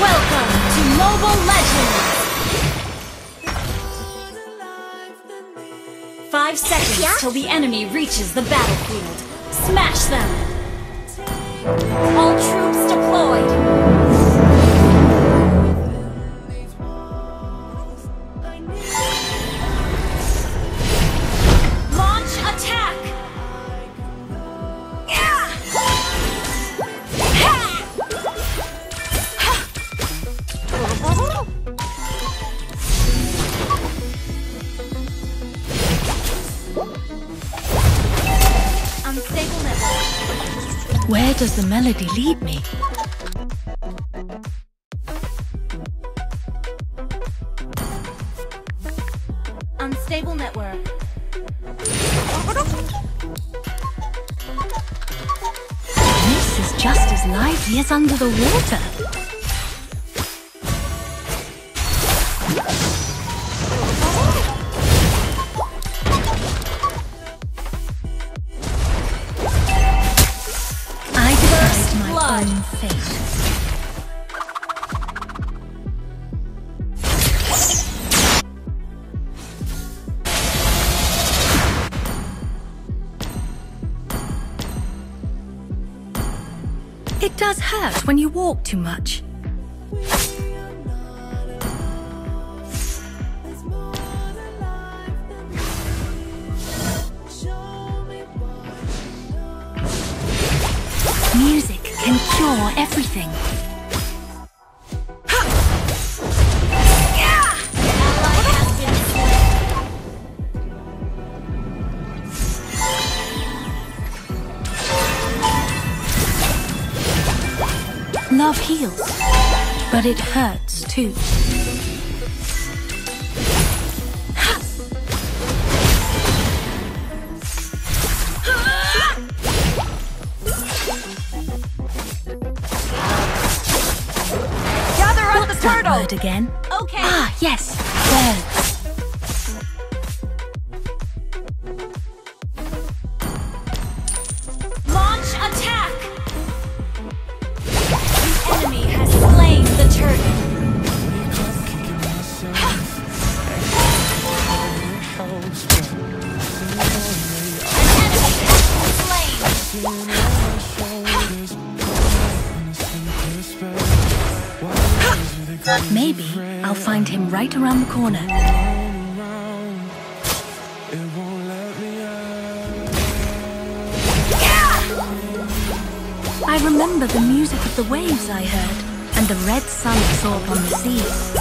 Welcome to Mobile Legends! Five seconds Yeah? till the enemy reaches the battlefield. Smash them! All troops deployed! Does the melody lead me? Unstable network. This is just as lively as under the water. Hurt when you walk too much. Music can cure everything. But it hurts too. Gather up that word again? Okay. Ah, yes, Maybe I'll find him right around the corner. I remember the music of the waves I heard, and the red sun I saw upon the sea.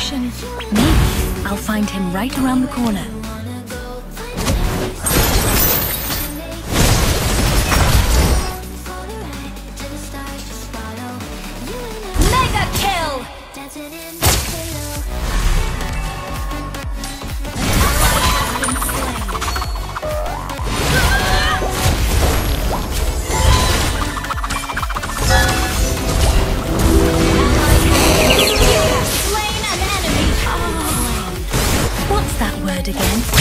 option. Maybe I'll find him right around the corner. again?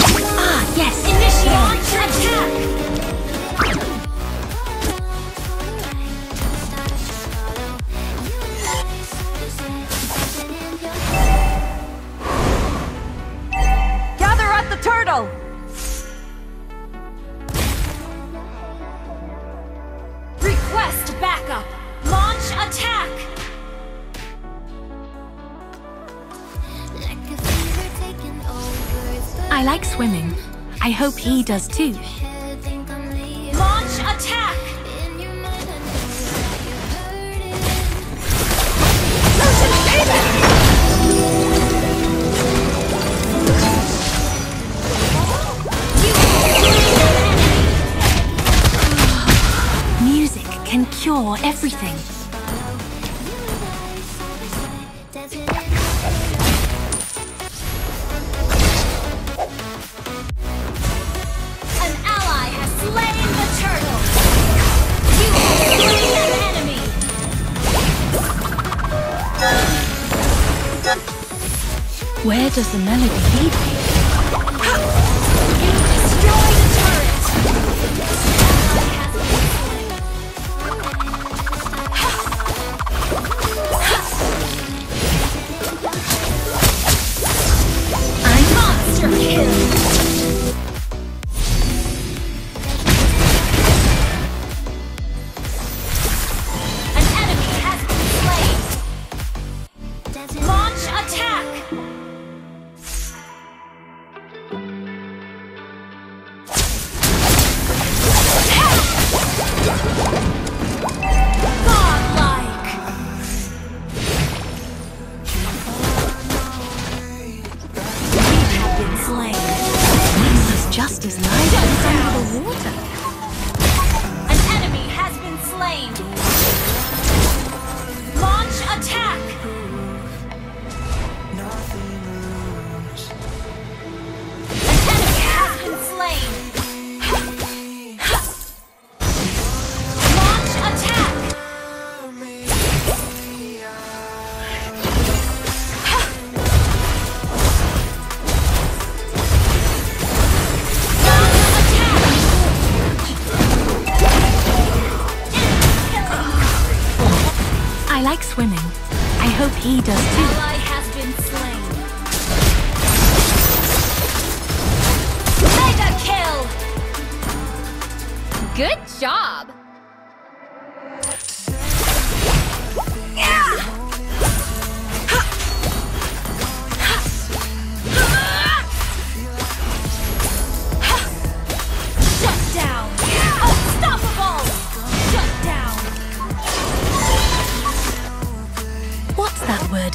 I like swimming. I hope he does too. Launch attack! Music can cure everything. Where does the melody lead me? waste his life inside the water. he does too.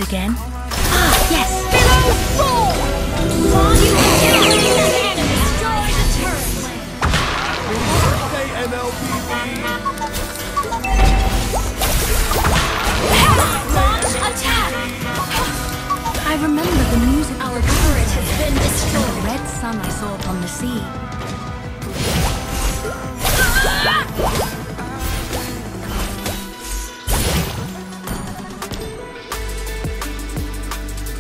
again? Ah, yes! I remember the news our turret has been destroyed. The red sun I saw upon the sea.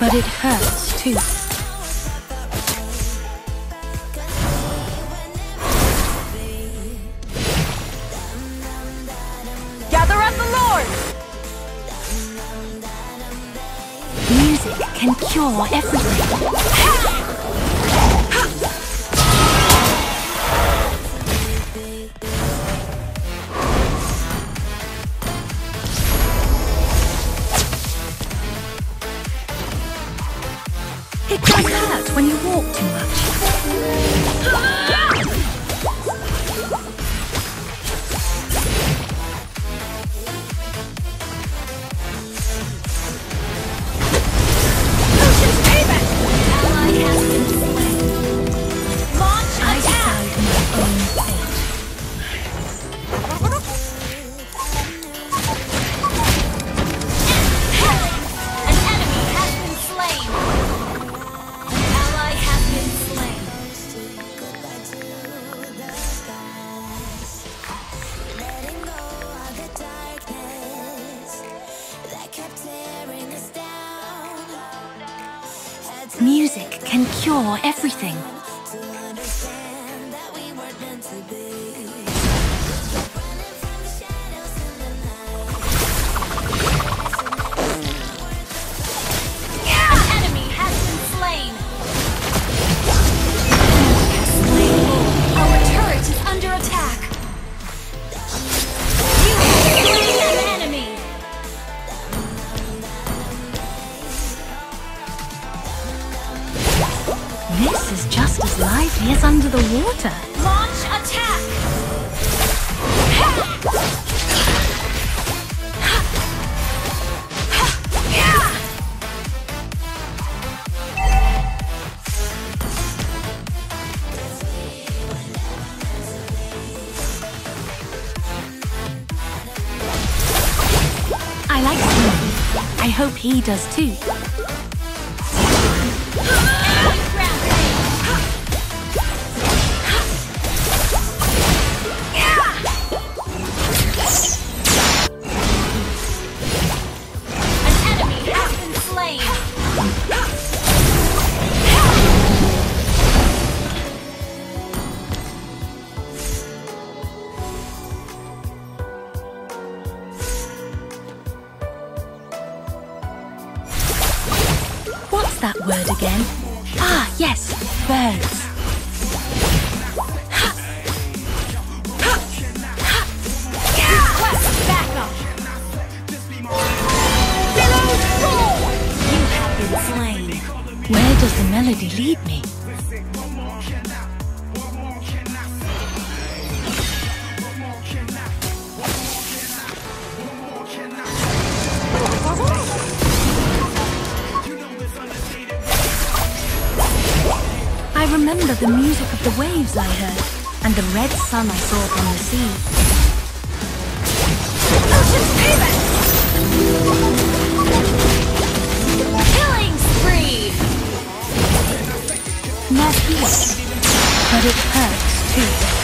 But it hurts, too. Gather at the Lord! Music can cure every. everything. water. Launch attack! I like him. I hope he does too. me. I remember the music of the waves I heard, and the red sun I saw upon the sea. Ocean's but it hurts too.